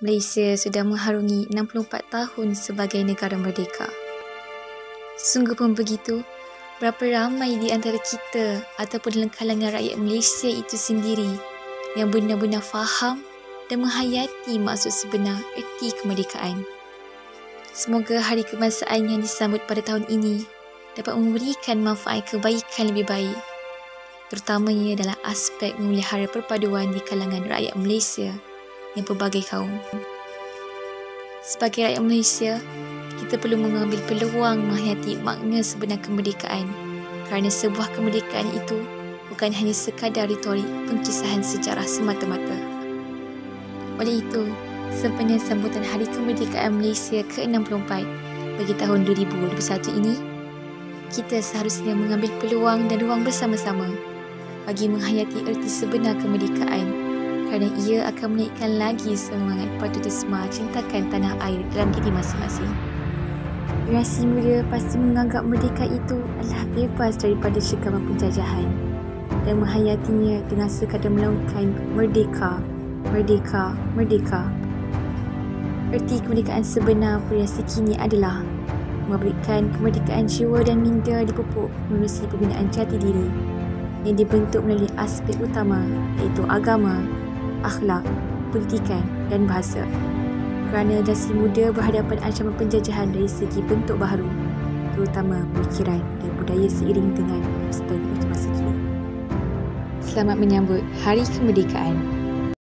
Malaysia sudah mengharungi 64 tahun sebagai negara merdeka. Sungguh pun begitu, berapa ramai di antara kita ataupun dalam kalangan rakyat Malaysia itu sendiri yang benar-benar faham dan menghayati maksud sebenar erti kemerdekaan. Semoga hari kebangsaan yang disambut pada tahun ini dapat memberikan manfaat kebaikan lebih baik terutamanya dalam aspek memelihara perpaduan di kalangan rakyat Malaysia yang pelbagai kaum. Sebagai rakyat Malaysia, kita perlu mengambil peluang menghayati makna sebenar kemerdekaan kerana sebuah kemerdekaan itu bukan hanya sekadar retorik pengkisahan sejarah semata-mata. Oleh itu, sempena sambutan Hari Kemerdekaan Malaysia ke-64 bagi tahun 2021 ini, kita seharusnya mengambil peluang dan ruang bersama-sama bagi menghayati erti sebenar kemerdekaan kerana ia akan menaikkan lagi semangat patriotisme cintakan tanah air dalam diri masing-masing. Generasi muda pasti menganggap merdeka itu adalah bebas daripada cekaman penjajahan dan menghayatinya dengan sekadar melakukan merdeka, merdeka, merdeka. Erti kemerdekaan sebenar pada kini adalah memberikan kemerdekaan jiwa dan minda dipupuk melalui pembinaan jati diri yang dibentuk melalui aspek utama iaitu agama, akhlak, pendidikan dan bahasa. Kerana generasi muda berhadapan ancaman penjajahan dari segi bentuk baharu, terutama pemikiran dan budaya seiring dengan sepanjang masa kini. Selamat menyambut Hari Kemerdekaan.